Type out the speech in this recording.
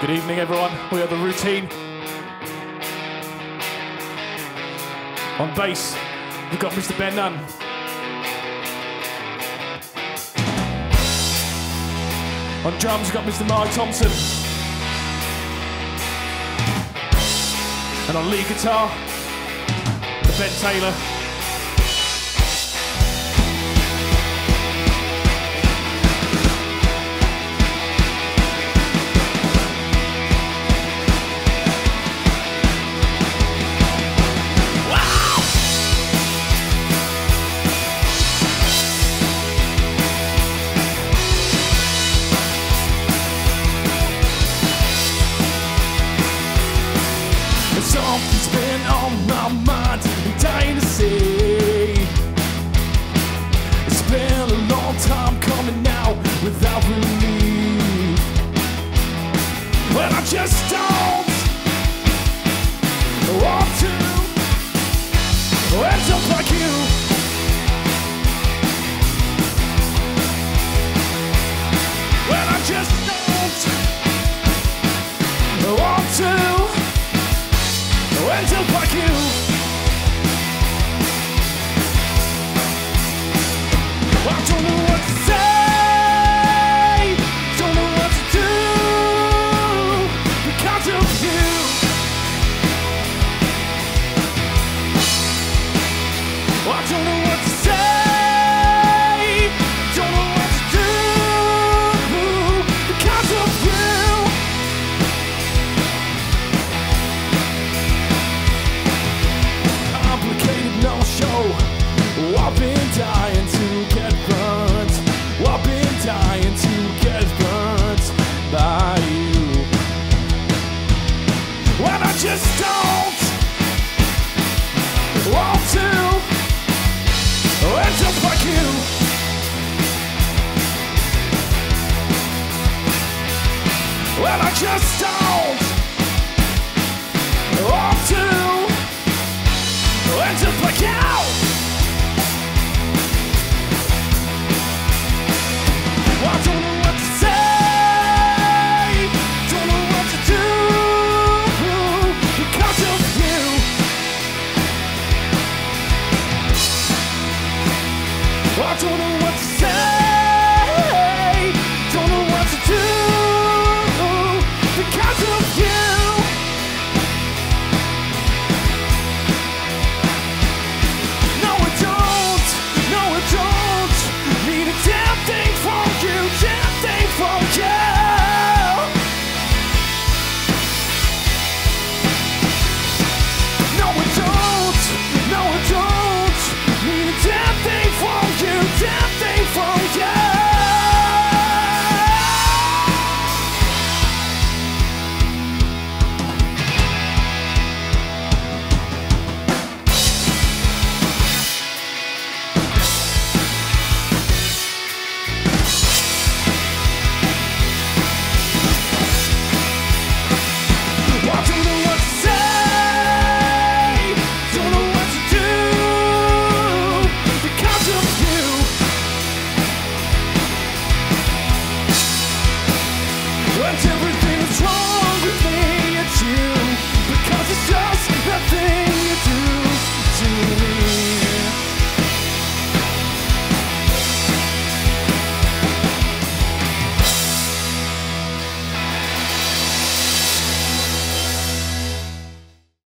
Good evening, everyone. We are the routine. On bass, we've got Mr. Ben Nunn. On drums, we've got Mr. Mark Thompson. And on lead guitar, Ben Taylor. And I just don't want to end up like you. I don't know what's just don't and. I don't know what to say, don't know what to do because of you. I don't know what to say.